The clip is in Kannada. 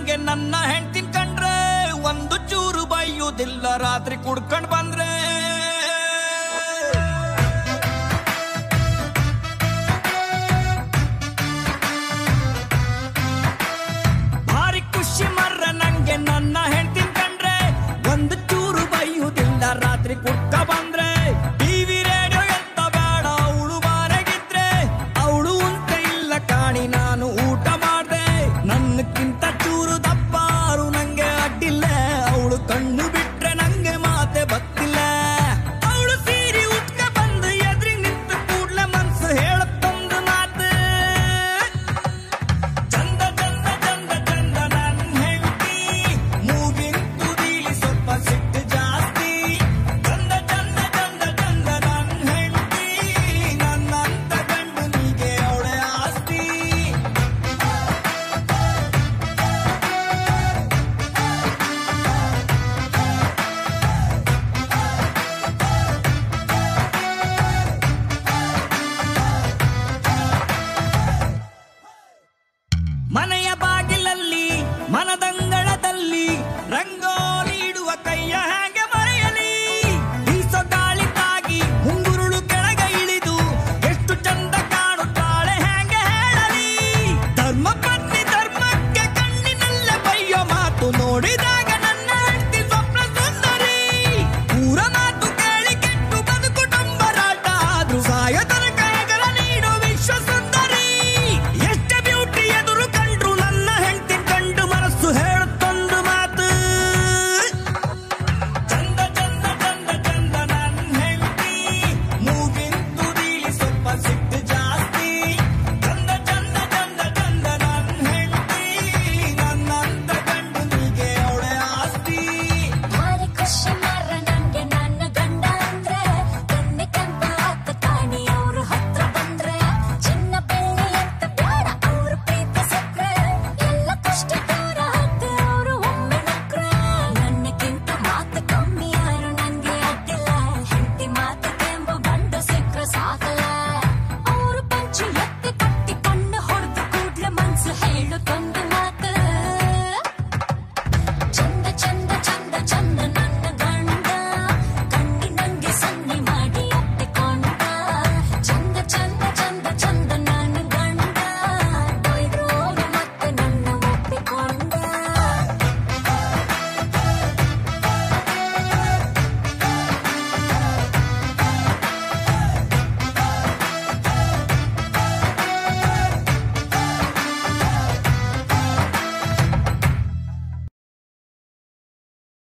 ನಂಗೆ ನನ್ನ ಹೆಂಡ್ತಿನ್ ಕಂಡ್ರೆ ಒಂದು ಚೂರು ಬಾಯುದಿಲ್ಲ ರಾತ್ರಿ ಕುಡ್ಕೊಂಡ್ ಬಂದ್ರೆ ಮನೆಯ ಬಾಗಿಲಲ್ಲಿ ಮನದಂಗ